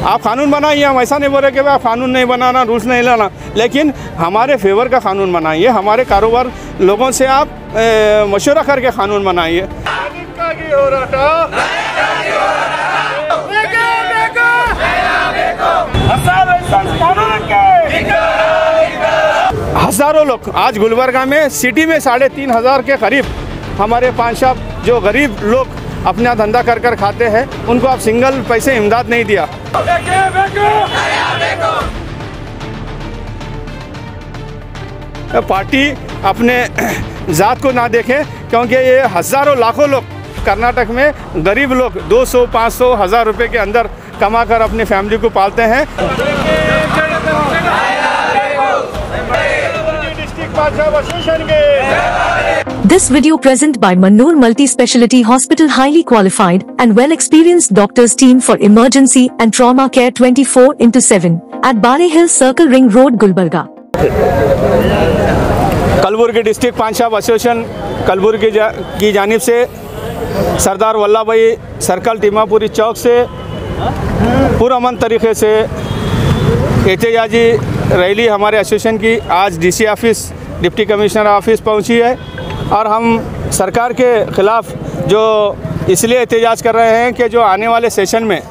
आप कानून बनाइए, हम ऐसा नहीं बोल रहे कि भाई आप कानून नहीं बनाना, रूल्स नहीं लाना। लेकिन हमारे फेवर का कानून बनाइए, हमारे कारोबार लोगों से आप मशवरा करके कानून बनाइए। हज़ारों लोग, आज गुलबर्गा में, सिटी में साढ़े तीन हज़ार के करीब, हमारे शॉप जो गरीब लोग अपना धंधा कर कर खाते हैं। उनको आप सिंगल पैसे इमदाद नहीं दिया। पार्टी अपने ज़ात को ना देखे क्योंकि ये हज़ारों लाखों लोग कर्नाटक में गरीब लोग 200 500 हज़ार रुपए के अंदर कमा कर अपनी फैमिली को पालते हैं। This video present by Mannoor Multi Speciality Hospital highly qualified and well experienced doctors team for emergency and trauma care 24 into 7 at Bare Hill Circle Ring Road Gulbarga. Kalaburagi district पांचाब association Kalaburagi जा, की जानिब से सरदार वल्लभ भाई circle टीमापुरी चौक से पुरअमन तरीके से एहतजाजी rally हमारे association की आज DC office deputy commissioner office पहुँची है और हम सरकार के ख़िलाफ़ जो इसलिए एहतजाज कर रहे हैं कि जो आने वाले सेशन में आ,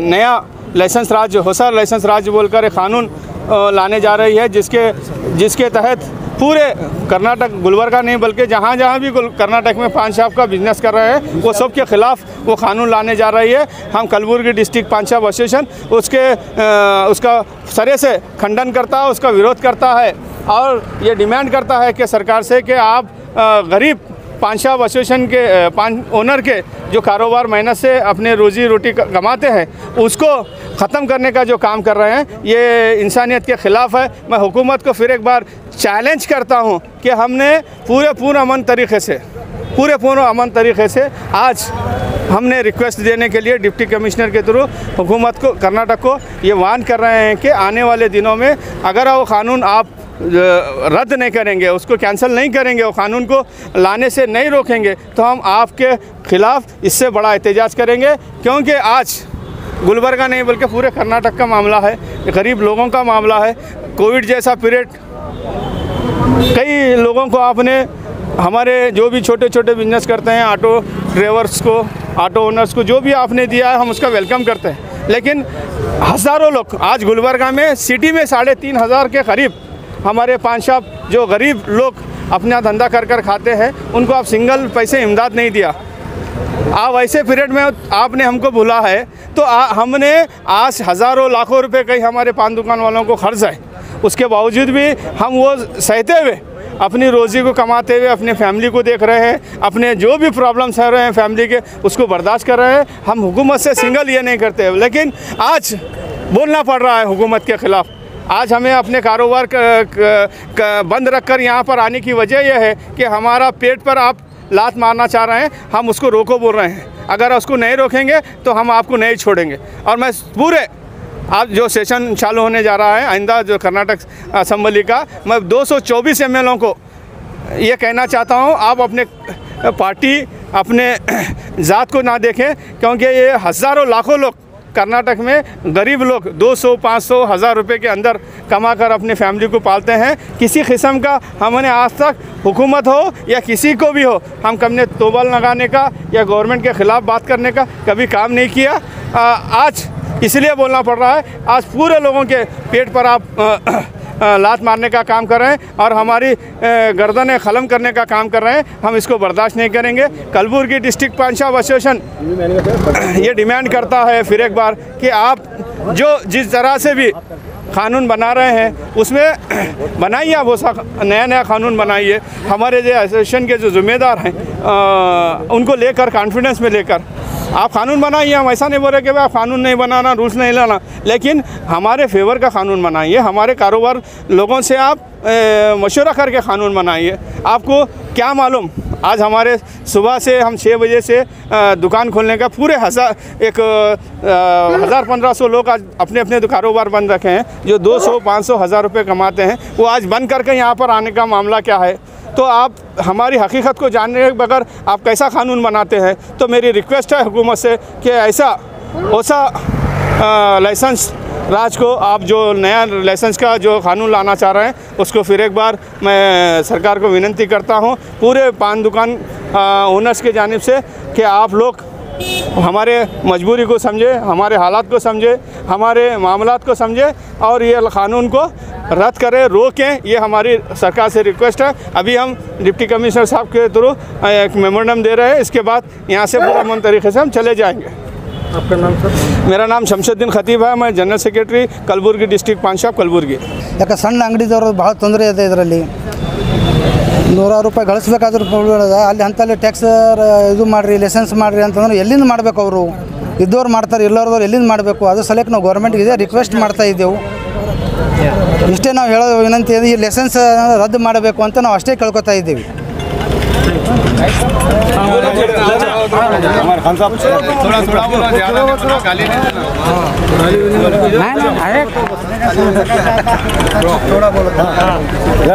नया लाइसेंस राज होसर लाइसेंस राज बोलकर एक कानून लाने जा रही है जिसके जिसके तहत पूरे कर्नाटक गुलबर्गा नहीं बल्कि जहाँ जहाँ भी कर्नाटक में पान शॉप का बिज़नेस कर रहे हैं वो सब के ख़िलाफ़ वो कानून लाने जा रही है। हम Kalaburagi district pan shop association उसके आ, उसका सरे से खंडन करता है उसका विरोध करता है। और ये डिमांड करता है कि सरकार से कि आप गरीब पान शॉप एसोसिएशन के पान ओनर के जो कारोबार मेहनत से अपने रोजी रोटी कमाते हैं, उसको ख़त्म करने का जो काम कर रहे हैं, ये इंसानियत के ख़िलाफ़ है। मैं हुकूमत को फिर एक बार चैलेंज करता हूँ कि हमने पूरे पूर्ण अमन तरीके से, पूरे पूर्ण अमन तरीके से आज हमने रिक्वेस्ट देने के लिए डिप्टी कमिश्नर के थ्रू हुकूमत को, कर्नाटक को ये वान कर रहे हैं कि आने वाले दिनों में अगर वो कानून आप रद्द नहीं करेंगे, उसको कैंसिल नहीं करेंगे वो कानून को लाने से नहीं रोकेंगे तो हम आपके ख़िलाफ़ इससे बड़ा एहतजाज करेंगे, क्योंकि आज गुलबर्गा नहीं, बल्कि पूरे कर्नाटक का मामला है, गरीब लोगों का मामला है, कोविड जैसा पीरियड कई लोगों को आपने, हमारे जो भी छोटे छोटे बिज़नेस करते हैं ऑटो ड्राइवर्स को ऑटो ओनर्स को, जो भी आपने दिया है, हम उसका वेलकम करते हैं। लेकिन हज़ारों लोग आज गुलबर्गा में सिटी में साढ़े तीन हज़ार के करीब हमारे पान शॉप जो गरीब लोग अपना धंधा कर कर खाते हैं उनको आप सिंगल पैसे इमदाद नहीं दिया। आप ऐसे पीरियड में आपने हमको भूला है तो आ, हमने आज हज़ारों लाखों रुपए कई हमारे पान दुकान वालों को खर्च है। उसके बावजूद भी हम वो सहते हुए अपनी रोज़ी को कमाते हुए अपने फैमिली को देख रहे हैं अपने जो भी प्रॉब्लम्स है रहे हैं फैमिली के उसको बर्दाश्त कर रहे हैं। हम हुकूमत से सिंगल ये नहीं करते लेकिन आज बोलना पड़ रहा है हुकूमत के ख़िलाफ़। आज हमें अपने कारोबार बंद रख कर यहाँ पर आने की वजह यह है कि हमारा पेट पर आप लात मारना चाह रहे हैं, हम उसको रोको बोल रहे हैं। अगर उसको नहीं रोकेंगे तो हम आपको नहीं छोड़ेंगे। और मैं पूरे आज जो सेशन चालू होने जा रहा है, आइंदा जो कर्नाटक असम्बली का, मैं 224 एमएलओ को ये कहना चाहता हूँ, आप अपने पार्टी, अपने ज़ात को ना देखें, क्योंकि ये हज़ारों, लाखों लोग कर्नाटक में गरीब लोग 200 500 हज़ार रुपये के अंदर कमा कर अपनी फैमिली को पालते हैं। किसी किस्म का हमने आज तक हुकूमत हो या किसी को भी हो हम कभी तोबल लगाने का या गवर्नमेंट के ख़िलाफ़ बात करने का कभी काम नहीं किया। आ, आज इसलिए बोलना पड़ रहा है आज पूरे लोगों के पेट पर आप आ, लात मारने का काम कर रहे हैं और हमारी गर्दन खलम करने का काम कर रहे हैं। हम इसको बर्दाश्त नहीं करेंगे। कलबुर्गी डिस्ट्रिक्ट पंचायत एसोसिएशन ये डिमांड करता है फिर एक बार कि आप जो जिस तरह से भी कानून बना रहे हैं, उसमें बनाइए आप वो सा नया नया कानून बनाइए। हमारे जो एसोसिएशन के जो जिम्मेदार हैं उनको लेकर, कॉन्फिडेंस में लेकर। आप कानून बनाइए, हम ऐसा नहीं बोल रहे कि भाई आप कानून नहीं बनाना, रूल्स नहीं लाना। लेकिन हमारे फेवर का कानून बनाइए, हमारे कारोबार लोगों से आप मशवरा करके कानून बनाइए। आपको क्या मालूम, आज हमारे सुबह से हम छः बजे से दुकान खोलने का पूरे हज़ार एक हज़ार पंद्रह सौ लोग आज अपने अपने कारोबार बंद रखे हैं, जो दो सौ, पाँच सौ, हज़ार रुपये कमाते हैं। वो आज बंद करके यहाँ पर आने का मामला क्या है? तो आप हमारी हकीकत को जानने के बगैर आप कैसा कानून बनाते हैं? तो मेरी रिक्वेस्ट है हुकूमत से कि ऐसा ओसा लाइसेंस राज को आप जो नया लाइसेंस का जो कानून लाना चाह रहे हैं, उसको फिर एक बार मैं सरकार को विनती करता हूँ, पूरे पान दुकान ओनर्स के जानब से कि आप लोग हमारे मजबूरी को समझे हमारे हालात को समझे हमारे मामलात को समझे और ये कानून को रद्द करें रोकें ये हमारी सरकार से रिक्वेस्ट है अभी हम डिप्टी कमिश्नर साहब के थ्रू एक मेमोरेंडम दे रहे हैं इसके बाद यहाँ से पूरा मन तरीके से हम चले जाएंगे आपका नाम सर मेरा नाम शमशुद्दीन खतीब है मैं general secretary Kalaburagi district पांचाप Kalaburagi ಯಾಕೆ ಸಣ್ಣ ಅಂಗಡಿದವರು ಭಾಳ ತೊಂದರೆ ಇದೆ ಇದರಲ್ಲಿ ನೂರಾರು ರೂಪಾಯಿ ಗಳಿಸ್ಬೇಕಾದ್ರೂ ಅಲ್ಲಿ ಅಂತಲ್ಲಿ ಟ್ಯಾಕ್ಸ್ ಇದು ಮಾಡಿರಿ ಲೈಸೆನ್ಸ್ ಮಾಡಿರಿ ಅಂತಂದ್ರೆ ಎಲ್ಲಿಂದ ಮಾಡಬೇಕು ಅವರು? ಇದ್ದವ್ರು ಮಾಡ್ತಾರೆ, ಇಲ್ಲವ್ರದವ್ರು ಎಲ್ಲಿಂದ ಮಾಡಬೇಕು? ಅದ್ರ ಸಲಕ್ಕೆ ನಾವು ಗೌರ್ಮೆಂಟ್ಗೆ ಇದೇ ರಿಕ್ವೆಸ್ಟ್ ಮಾಡ್ತಾ ಇದ್ದೆವು. ಇಷ್ಟೇ ನಾವು ಹೇಳೋ ವಿನಂತಿ ಈ ಲೈಸೆನ್ಸ್ ರದ್ದು ಮಾಡಬೇಕು ಅಂತ ನಾವು ಅಷ್ಟೇ ಕೇಳ್ಕೊತಾ ಇದ್ದೀವಿ. थोड़ा बोलो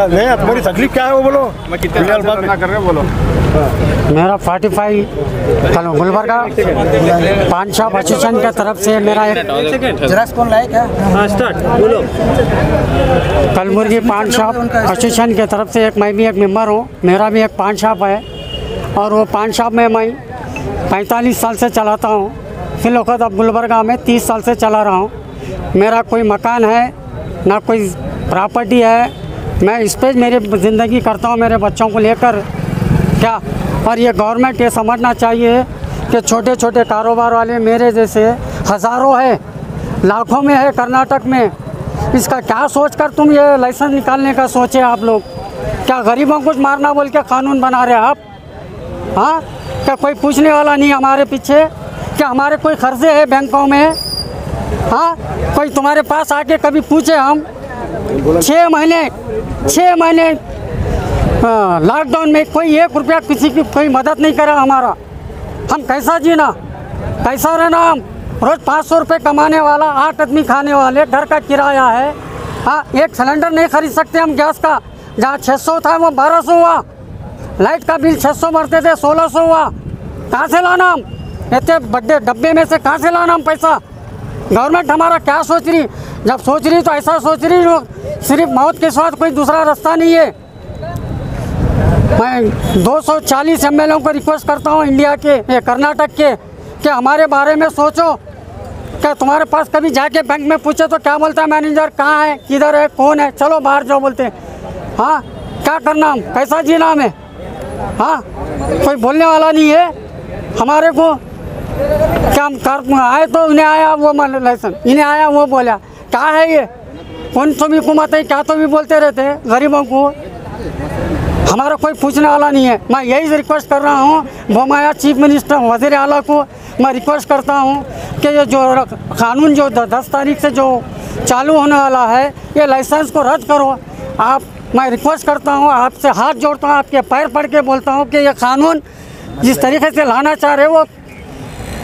नहीं तुम्हारी तकलीफ़ क्या है वो बोलो मैं कितना कर रहे बोलो मेरा फोर्टी फाइव पाँच एसोसिएशन के तरफ़ से मेरा एक कौन कलमुर्गी पान शॉप एसोसिएशन की तरफ़ से एक मैं भी एक मेंबर हूँ मेरा भी एक पान शॉप शॉप है और वो पान शॉप में मैं पैंतालीस साल से चलाता हूँ। फिर वक्त अब गुलबरगा में तीस साल से चला रहा हूँ। मेरा कोई मकान है, ना कोई प्रॉपर्टी है। मैं इस पर मेरी ज़िंदगी करता हूँ, मेरे बच्चों को लेकर। क्या? और ये गवर्नमेंट ये समझना चाहिए कि छोटे छोटे कारोबार वाले मेरे जैसे हज़ारों है, लाखों में है कर्नाटक में। इसका क्या सोच कर तुम ये लाइसेंस निकालने का सोचे आप लोग? क्या गरीबों को मारना बोल के कानून बना रहे आप? हाँ? क्या कोई पूछने वाला नहीं हमारे पीछे? क्या हमारे कोई खर्चे है बैंकों में? हाँ? कोई तुम्हारे पास आके कभी पूछे हम? छः महीने छः महीने हाँ, लॉकडाउन में कोई एक रुपया किसी की कोई मदद नहीं करा हमारा। हम कैसा जीना? कैसा रहना हम? रोज़ पाँच सौ रुपये कमाने वाला आठ आदमी खाने वाले घर का किराया है। हाँ एक सिलेंडर नहीं खरीद सकते हम गैस का। जहाँ छः सौ था वो बारह हुआ। लाइट का बिल छः सौ भरते थे, सोलह सौ हुआ। कहाँ से लाना हम? इतने बड्डे डब्बे में से कहाँ से लाना हम पैसा? गवर्नमेंट हमारा क्या सोच रही? जब सोच रही तो ऐसा सोच रही जो सिर्फ़ मौत के साथ कोई दूसरा रास्ता नहीं है। मैं 240 एमएलए को रिक्वेस्ट करता हूँ इंडिया के कर्नाटक के, कि हमारे बारे में सोचो। क्या तुम्हारे पास कभी जाके बैंक में पूछे तो क्या बोलता है मैनेजर कहाँ है? किधर है? कौन है? चलो बाहर जाओ बोलते हैं। हाँ क्या करना हम? कैसा जीना हमें? हाँ कोई बोलने वाला नहीं है। हमारे को क्या हम कर आए तो इन्हें आया वो मान लाइसेंस इन्हें आया, वो बोला, क्या है ये? कौन तो भी घुमाते क्या तो भी बोलते रहते हैं गरीबों को? हमारा कोई पूछने वाला नहीं है। मैं यही रिक्वेस्ट कर रहा हूँ, बोमाया चीफ मिनिस्टर वज़ीर अला को मैं रिक्वेस्ट करता हूँ कि ये जो कानून जो दस तारीख से जो चालू होने वाला है, ये लाइसेंस को रद्द करो। आप मैं रिक्वेस्ट करता हूँ, आपसे हाथ जोड़ता हूँ, आपके पैर पड़ के बोलता हूँ कि ये कानून जिस तरीके से लाना चाह रहे हो, वो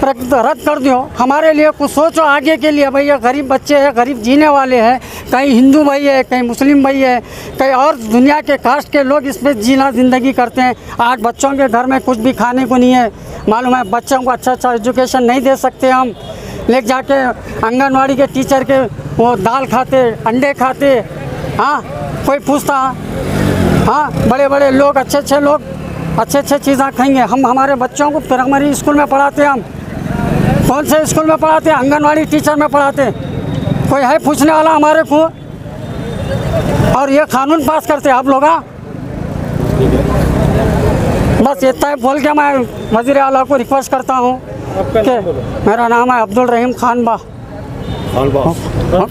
रद्द कर दो हमारे लिए कुछ सोचो आगे के लिए भैया गरीब बच्चे हैं, गरीब जीने वाले हैं, कहीं हिंदू भाई है, कहीं मुस्लिम भाई है, कहीं और दुनिया के कास्ट के लोग इस पर जीना ज़िंदगी करते हैं। आज बच्चों के घर में कुछ भी खाने को नहीं है। मालूम है, बच्चों को अच्छा अच्छा एजुकेशन नहीं दे सकते हम। ले जाके आंगनबाड़ी के टीचर के वो दाल खाते, अंडे खाते हाँ? कोई पूछता हाँ बड़े बड़े लोग अच्छे अच्छे लोग अच्छे अच्छे चीज़ें खाएँगे हम हमारे बच्चों को प्राइमरी स्कूल में पढ़ाते हैं हम। कौन से स्कूल में पढ़ाते हैं? आंगनवाड़ी टीचर में पढ़ाते हैं। कोई है पूछने वाला हमारे को? और ये कानून पास करते आप लोग हाँ? बस इतना ही बोल के मैं वज़ीर अला को रिक्वेस्ट करता हूँ कि मेरा नाम है अब्दुल रहीम खान बा। हाँ। हाँ?